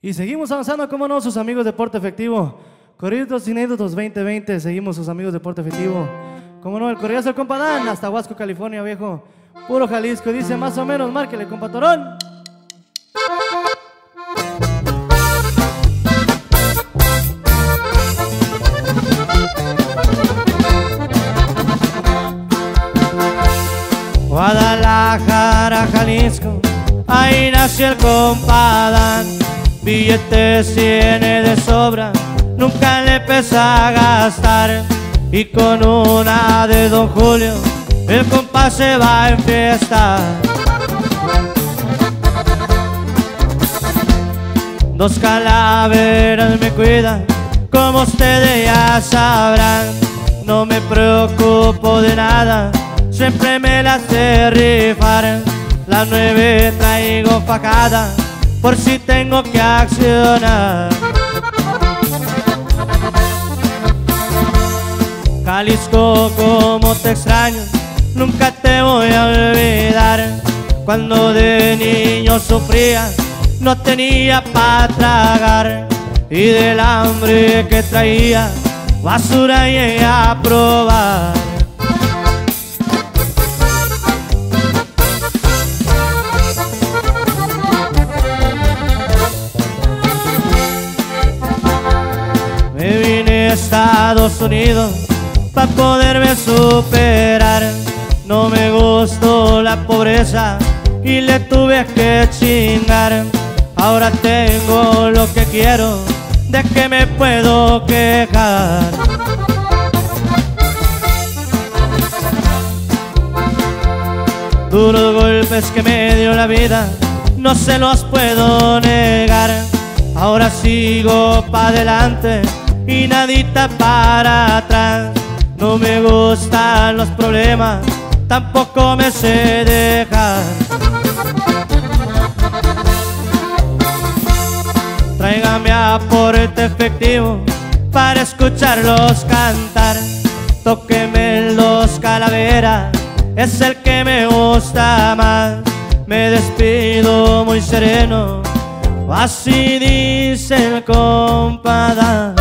Y seguimos avanzando, como no, sus amigos de Deporte Efectivo. Corridos Inéditos 2020, seguimos sus amigos de Deporte Efectivo. Como no, el corridazo del compa Dan, hasta Huasco, California, viejo. Puro Jalisco, dice más o menos, márquele, compa Torón. Guadalajara, Jalisco, ahí nació el compa Dan. Billetes tiene de sobra, nunca le pesa gastar. Y con una de Don Julio, el compa se va en fiesta. Dos calaveras me cuidan, como ustedes ya sabrán. No me preocupo de nada, siempre me las sé rifar. La nueve traigo facada, por si tengo que accionar. Jalisco, como te extraño, nunca te voy a olvidar. Cuando de niño sufría, no tenía para tragar. Y del hambre que traía, basura llegué a probar. Estados Unidos para poderme superar. No me gustó la pobreza y le tuve que chingar. Ahora tengo lo que quiero, ¿de qué me puedo quejar? Duros golpes que me dio la vida, no se los puedo negar. Ahora sigo para adelante y nadita para atrás. No me gustan los problemas, tampoco me sé dejar. Tráigame aporte efectivo para escucharlos cantar. Tóqueme los calaveras, es el que me gusta más. Me despido muy sereno, así dice el compadre.